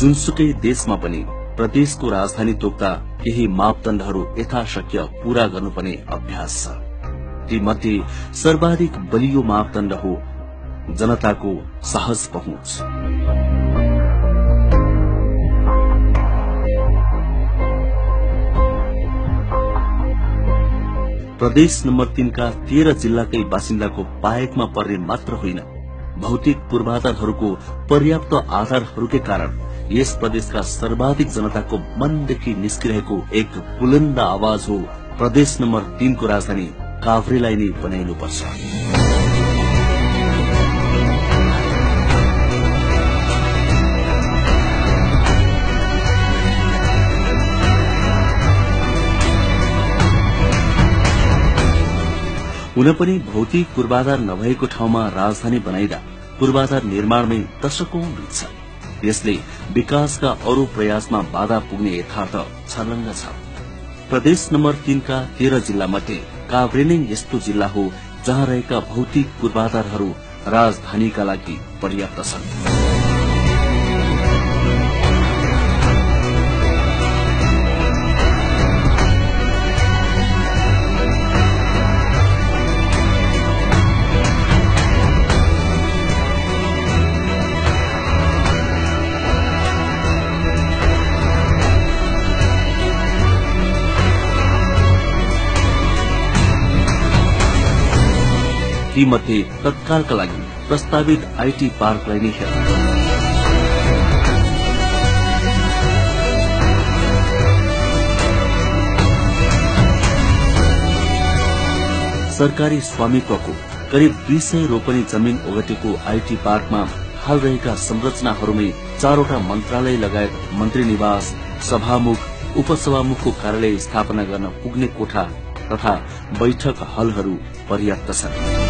जुनसुकै देशमा पनि प्रदेशको राजधानी तोक्दा केही मापदण्डहरू यथाशक्य पूरा गर्नुपर्ने अभ्यास छ। ती मध्ये सर्वाधिक बलियो मापदण्ड हो जनताको सहज पहुँच। प्रदेश नम्बर तीनका तेह्र जिल्लाकै बासिन्दाको पाएकमा पर्ने मात्र होइन भौतिक पूर्वाधारहरूको पर्याप्त आधारहरूकै कारण यस प्रदेशका सर्वाधिक जनताको मनदेखि निस्किरहेको एक बुलन्द आवाज हो प्रदेश नम्बर तीनको राजधानी काभ्रेलाई नै बनाइनुपर्छ। हुन पनि भौतिक पूर्वाधार नभएको ठाउँमा राजधानी बनाइदा पूर्वाधार निर्माणमै दशकौं बित्छ यसले विकासका अरू प्रयासमा बाधा पुग्ने यथार्थ छर्लङ्ग छ। प्रदेश नम्बर तीनका तेह्र जिल्ला मध्ये काभ्रे नै यस्तो जिल्ला हो जहाँ रहेका भौतिक पूर्वाधारहरू राजधानीका लागि पर्याप्त छन्। तीमध्ये तत्कालका लागि प्रस्तावित आईटी पार्कलाई नै हेर्नु सरकारी स्वामित्वको करिब दुई सय रोपनी जमीन ओगटेको आईटी पार्कमा हाल रहेका संरचनाहरूमै चारवटा मन्त्रालय लगायत मन्त्री निवास सभामुख उपसभामुखको कार्यालय स्थापना गर्न पुग्ने कोठा तथा बैठक हलहरू पर्याप्त छन्।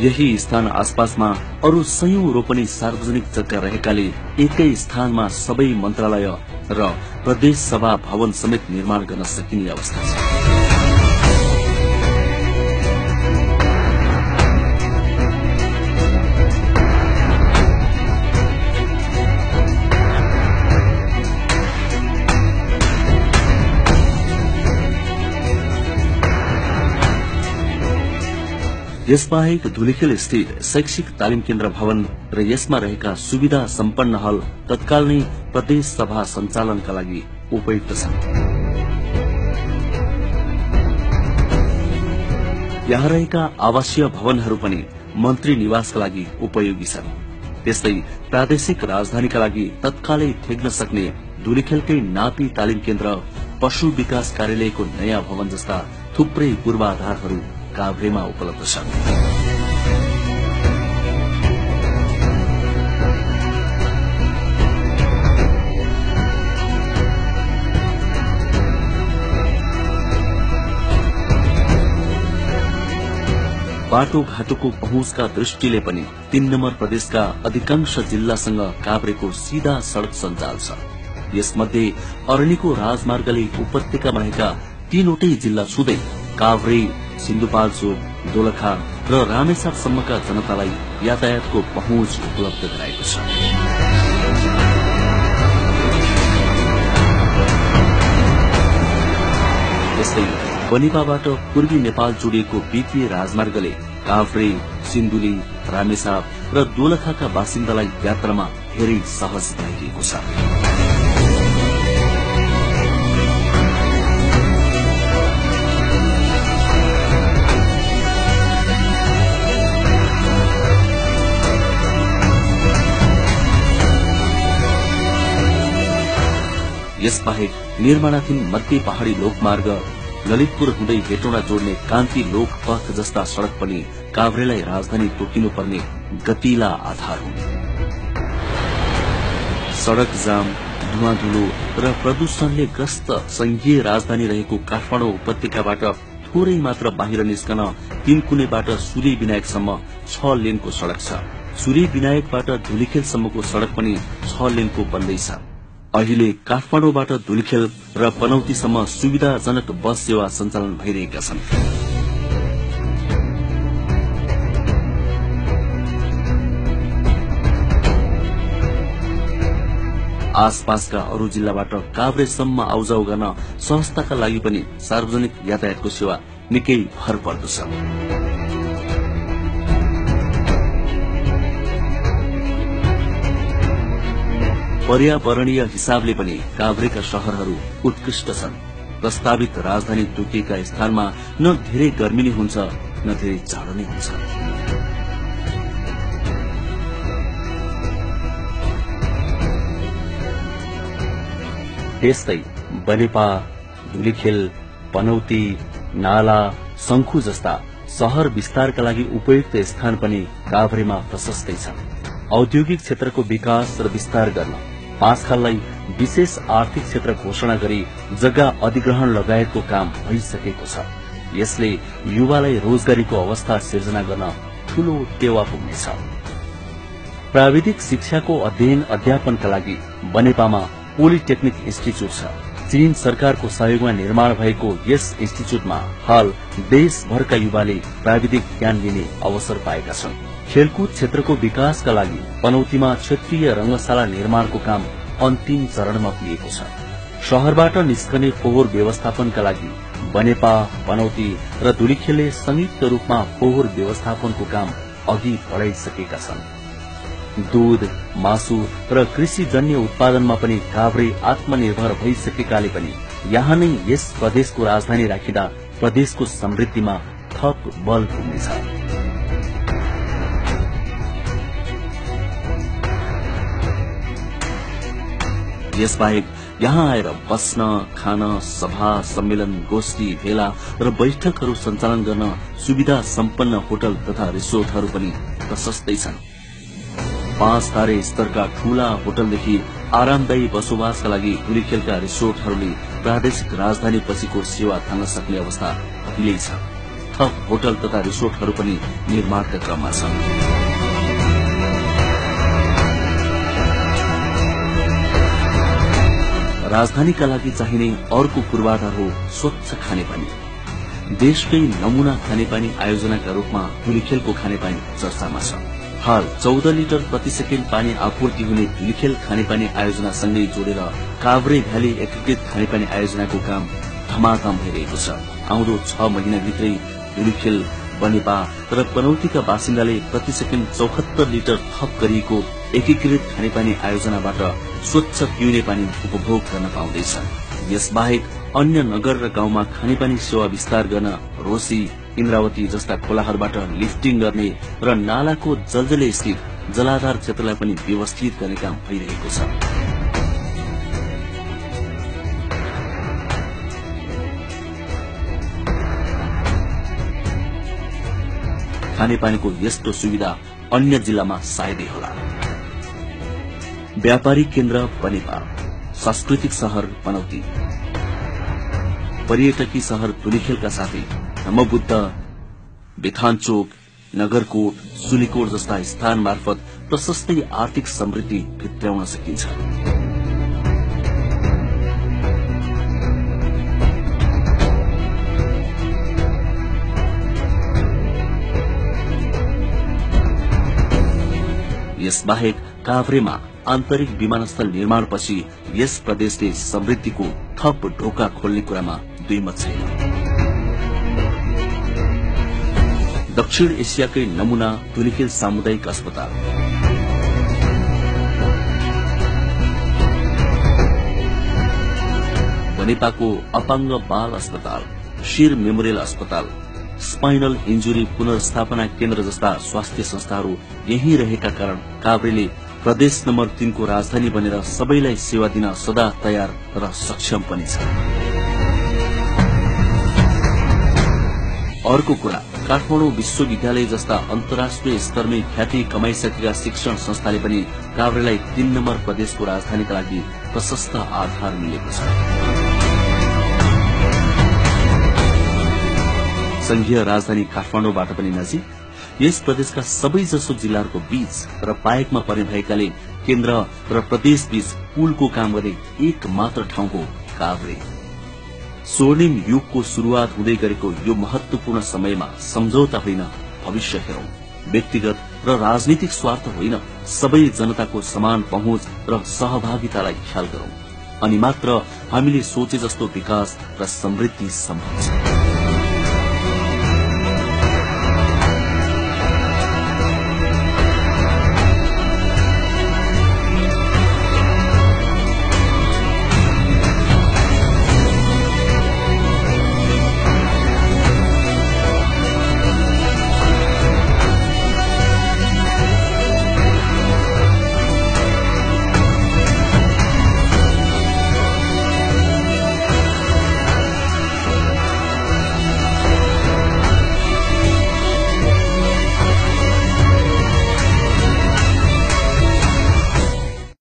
यही स्थान आसपासमा अरू सयौं रोपनी सार्वजनिक जग्गा रहेकाले एकै स्थानमा सबै मन्त्रालय र प्रदेश सभा भवन समेत निर्माण गर्न सकिने अवस्था छ। यसबाहेक धुलिखेल स्थित शैक्षिक तालिम केन्द्र भवन र यसमा रहेका सुविधा सम्पन्न हल तत्काल नै प्रदेश सभा सञ्चालनका लागि उपयुक्त छन्। यहाँ रहेका आवासीय भवनहरू पनि मन्त्री निवासका लागि उपयोगी छन्। त्यस्तै प्रादेशिक राजधानीका लागि तत्कालै थेग्न सक्ने धुलिखेलकै नापी तालिम केन्द्र पशु विकास कार्यालयको नयाँ भवन जस्ता थुप्रै पूर्वाधारहरू काभ्रेमा उपलब्ध छन्। बाटो घाटोको पहुँचका दृष्टिले पनि तीन नम्बर प्रदेशका अधिकांश जिल्लासँग काभ्रेको सीधा सड़क सञ्जाल छ। यसमध्ये अरणीको राजमार्गले उपत्यकामा रहेका तीनवटै जिल्ला छुँदै काभ्रे सिन्धुपाल्चोक दोलखा र रामेछापसम्मका जनतालाई यातायातको पहुँच उपलब्ध गराएको छ। बनिपाबाट पूर्वी नेपाल जोडिएको वित्तीय राजमार्गले काभ्रे सिन्धुली रामेछाप र दोलखाका बासिन्दालाई यात्रामा धेरै सहज बनाइदिएको छ। यसबाहेक निर्माणाधीन मध्य पहाड़ी लोकमार्ग ललितपुर हुँदै हेटौँडा जोड्ने कान्ति लोक पथ जस्ता सड़क पनि काभ्रेलाई राजधानी तोकिनुपर्ने गतिला आधार हुन्। सड़क जाम धुवा धुलो र प्रदूषणले ग्रस्त संघीय राजधानी रहेको काठमाडौँ उपत्यकाबाट थोरै मात्र बाहिर निस्कन तीन कुनेबाट सूर्य विनायकसम्म छ लेनको सड़क छ। सूर्य विनायकबाट धुलीखेलसम्मको सड़क पनि छ लेनको बन्दैछ अहिले काठमाडौँबाट धुलीखेल र पनौतीसम्म सुविधाजनक बस सेवा सञ्चालन भइरहेका छन्। आसपासका अरू जिल्लाबाट काभ्रेसम्म आउजाउ गर्न सहजताका लागि पनि सार्वजनिक यातायातको सेवा निकै भर पर्दछ। पर्यावरणीय हिसाबले पनि काभ्रेका शहरहरू उत्कृष्ट छन्। प्रस्तावित राजधानी तोकिएका स्थानमा न धेरै गर्मी नै हुन्छ न धेरै नै हुन्छ। त्यस्तै बनेपा धुलीखेल पनौती नाला शंखु जस्ता शहर विस्तारका लागि उपयुक्त स्थान पनि काभ्रेमा प्रशस्तै छ औद्योगिक क्षेत्रको विकास र विस्तार गर्न पाँचखाललाई विशेष आर्थिक क्षेत्र घोषणा गरी जग्गा अधिग्रहण लगायतको काम भइसकेको छ। यसले युवालाई रोजगारीको अवस्था सिर्जना गर्न ठूलो टेवा पुग्नेछ। प्राविधिक शिक्षाको अध्ययन अध्यापनका लागि बनेपामा पोलिटेक्निक इन्स्टिच्यूट छ। चीन सरकारको सहयोगमा निर्माण भएको यस इन्स्टिच्यूटमा हाल देशभरका युवाले प्राविधिक ज्ञान लिने अवसर पाएका छन्। खेलकुद क्षेत्रको विकासका लागि पनौतीमा क्षेत्रीय रंगशाला निर्माणको काम अन्तिम चरणमा पुगेको छ। शहरबाट निस्कने फोहोर व्यवस्थापनका लागि बनेपा पनौती र धुलीखेलले संयुक्त रूपमा फोहोर व्यवस्थापनको काम अघि बढ़ाइसकेका छनृ। दूध मासु र कृषिजन्य उत्पादनमा पनि काभ्रे आत्मनिर्भर भइसकेकाले पनि यहाँ नै यस प्रदेशको राजधानी राखिँदा प्रदेशको समृद्धिमा थप बल पुग्नेछ। यसबाहेक यहाँ आएर बस्न खान सभा सम्मेलन गोष्ठी भेला र बैठकहरू सञ्चालन गर्न सुविधा सम्पन्न होटल तथा रिसोर्टहरू पनि प्रशस्तै छन्। पाँच तारे स्तरका ठूला होटलदेखि आरामदायी बसोबासका लागि धुलीखेलका रिसोर्टहरूले प्रादेशिक राजधानी पछिको सेवा थाल्न सक्ने अवस्था अहिले थप होटल तथा रिसोर्टहरू पनि निर्माणका क्रममा छन्। राजधानीका लागि चाहिने अर्को पूर्वाधार हो स्वच्छ खानेपानी। देशकै नमूना खानेपानी आयोजनाका रूपमा धुलीखेलको खानेपानी चर्चामा छ। हाल चौध लिटर प्रति सेकेण्ड पानी आपूर्ति हुने धुलीखेल खानेपानी आयोजनासँगै जोडेर काभ्रे भ्याली एकीकृत खानेपानी आयोजनाको काम धमाधम भइरहेको छ। आउँदो छ महिनाभित्रै धुलीखेल बनेपा र पनौतीका बासिन्दाले प्रति सेकेण्ड चौहत्तर लिटर थप गरिएको एकीकृत खानेपानी आयोजनाबाट स्वच्छ पिउने पानी उपभोग गर्न पाउँदैछ। यसबाहेक अन्य नगर र गाउँमा खानेपानी सेवा विस्तार गर्न रोसी इन्द्रावती जस्ता खोलाहरूबाट लिफ्टिङ गर्ने र नालाको जलजले स्थित जलाधार क्षेत्रलाई पनि व्यवस्थित गर्ने काम भइरहेको छ। खानेपानीको यस्तो सुविधा अन्य जिल्लामा सायदै होला। व्यापारिक केन्द्र बनेपा सांस्कृतिक शहर पनौती। पर्यटकीय शहर तुलिखेलका साथै धर्मबुद्ध बिथानचोक नगरकोट सुलीकोट जस्ता स्थान मार्फत प्रशस्तै आर्थिक समृद्धि भित्राउन सकिन्छ। यसबाहेक काभ्रेमा आन्तरिक विमानस्थल निर्माणपछि यस प्रदेशले समृद्धिको थप ढोका खोल्ने कुरामा दुई मत छैन। दक्षिण एसियाकै नमूना तुलिखेल सामुदायिक अस्पताल। बनेपाको अपाङ्ग बाल अस्पताल शिर मेमोरियल अस्पताल स्पाइनल इन्जुरी पुनर्स्थापना केन्द्र जस्ता स्वास्थ्य संस्थाहरू यही रहेका कारण काभ्रेले प्रदेश नम्बर तीनको राजधानी बनेर सबैलाई सेवा दिन सदा तयार र सक्षम पनि छ। अर्को कुरा काठमाडौँ विश्वविद्यालय जस्ता अन्तर्राष्ट्रिय स्तरमै ख्याति कमाइसकेका शिक्षण संस्थाले पनि काभ्रेलाई तीन नम्बर प्रदेशको राजधानीका लागि प्रशस्त आधार मिलेको छ। संघीय राजधानी काठमाडौँबाट पनि नजिक यस प्रदेशका सबै जसो जिल्लाहरूको बीच र पाएकमा पर्ने भएकाले केन्द्र र प्रदेश बीच पुलको काम गर्ने एक मात्र ठाउँ हो काभ्रे। स्वर्णिम युगको शुरूआत हुँदै गरेको यो महत्वपूर्ण समयमा सम्झौता होइन भविष्य हेरौं व्यक्तिगत र राजनीतिक स्वार्थ होइन सबै जनताको समान पहुँच र सहभागितालाई ख्याल गरौं अनि मात्र हामीले सोचे जस्तो विकास र समृद्धि सम्भव छ